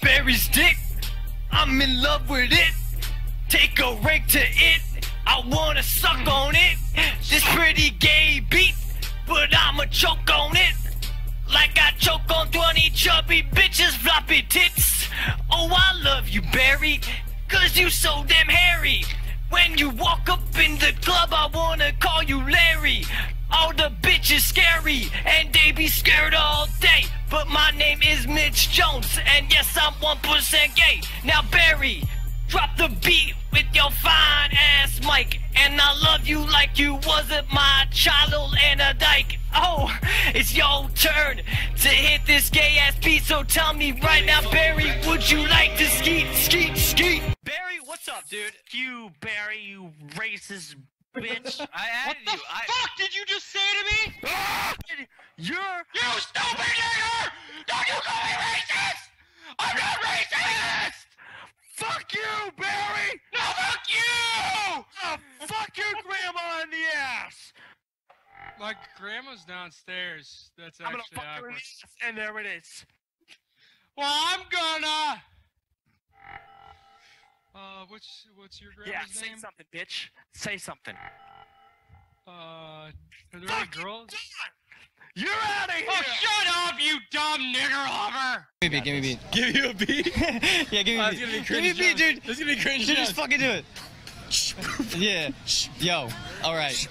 Barry's dick. I'm in love with it. Take a rake to it. I wanna suck on it. This pretty gay beat, but I'ma choke on it. Like I choke on 20 chubby bitches, floppy tits. Oh, I love you, Barry, cause you so damn hairy. When you walk up in the club, I wanna call you Larry. All the bitches scary, and they be scared all day. But my name is Mitch Jones, and yes, I'm 1% gay. Now, Barry, drop the beat with your fine ass mic. And I love you like you wasn't my child and a dyke. Oh, it's your turn to hit this gay ass beat. So tell me right now, Barry, would you like to skeet, skeet, skeet? Barry, what's up, dude? You, Barry, you racist bitch. I what the you. I, fuck did you just say to me? you're You stupid nigger! You call me racist! I'm not racist! Fuck you, Barry! No, fuck you! Oh, fuck your grandma in the ass! My grandma's downstairs. That's I'm gonna actually fuck her awkward. the ass, and there it is. Well, I'm gonna. Uh, what's what's your grandma's Yeah, grandma's say name? something, bitch. Say something. Uh, are there any Fuck you, girls? You're out of here! Oh, shut up, you dumb nigger lover! Give me a beat, give me a beat. Give you a beat? yeah, give me Oh, a it's beat. gonna be Give me a beat, dude. This is gonna be cringe. Dude, just fucking do it. yeah. Yo. Alright.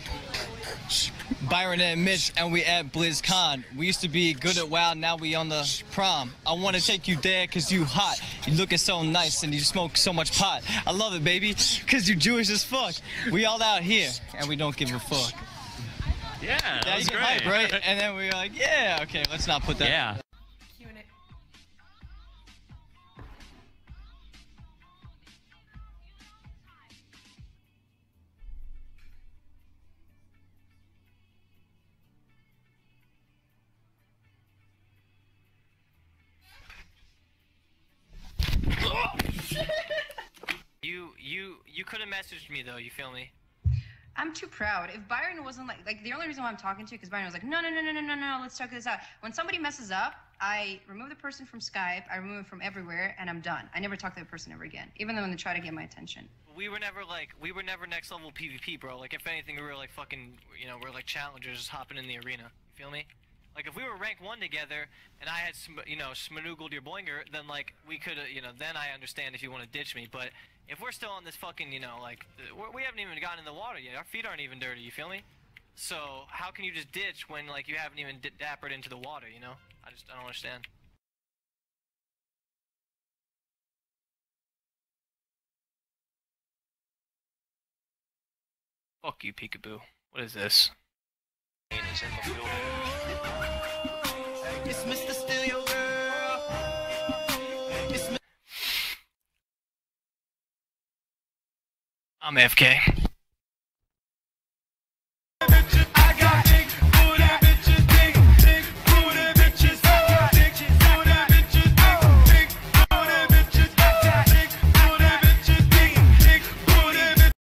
Byron and Mitch, and we at BlizzCon. We used to be good at WoW, now we on the prom. I wanna take you there cause you hot. You looking so nice and you smoke so much pot. I love it, baby, cause you Jewish as fuck. We all out here, and we don't give a fuck. Yeah, that Yeah, was you great. hype, right? And then we were like, yeah, okay, let's not put that. Yeah. You you you could have messaged me though. You feel me? I'm too proud. If Byron wasn't like like the only reason why I'm talking to you because Byron was like, no, no, no, no, no, no, no, let's talk this out. When somebody messes up, I remove the person from Skype, I remove it from everywhere, and I'm done. I never talk to that person ever again, even though when they try to get my attention. We were never like we were never next level PvP, bro. Like if anything, we were like fucking you know we're like challengers hopping in the arena. You feel me? Like if we were rank one together and I had you know smanoogled your boinger, then like we could you know then I understand if you want to ditch me. But if we're still on this fucking you know like uh, we haven't even gotten in the water yet. Our feet aren't even dirty. You feel me? So how can you just ditch when like you haven't even dappered into the water? You know? I just I don't understand. Fuck you, peekaboo. What is this? It's Mr. Steal Your Girl. I'm AFK.